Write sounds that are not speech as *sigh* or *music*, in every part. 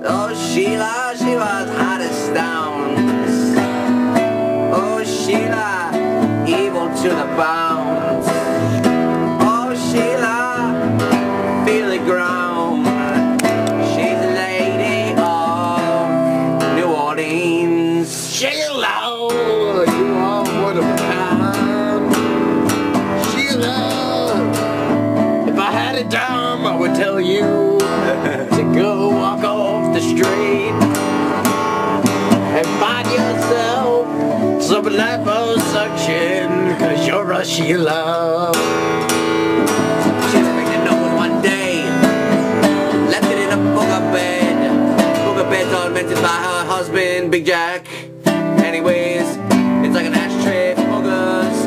Oh, Sheila, život hardest downs. Oh, Sheila, evil to the bones. Oh, Sheila, feel the ground. She's a lady of New Orleans. Sheila, you are one a kind. Sheila, if I had a dime, I would tell you *laughs* to go. Some liposuction, cause you're a. She was pregnant over one day. Left it in a booger bed. Booger bed's augmented by her husband, Big Jack. Anyways, it's like an ashtray for boogers.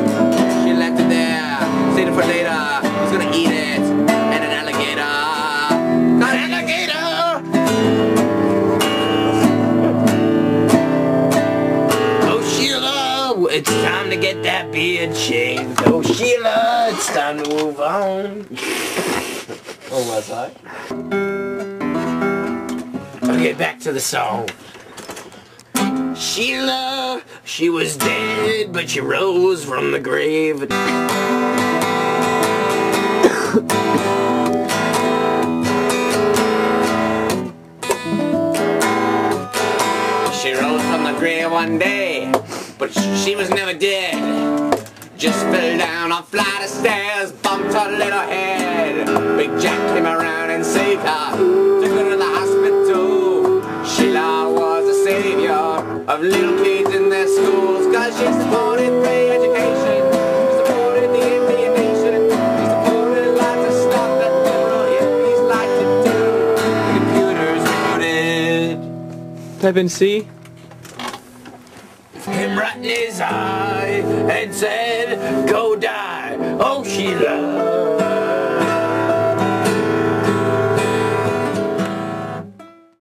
She left it there. It for later. It's time to get that beard shaved. Oh Sheila, it's time to move on. Or was I? Okay, back to the song. Sheila, she was dead, but she rose from the grave. She rose from the grave one day, but she was never dead. Just fell down a flight of stairs, bumped her little head. Big Jack came around and saved her, took her to the hospital. Sheila was a savior of little kids in their schools, cause she supported free education. Type in C. Him right in his eye and said, Go die, oh Sheila.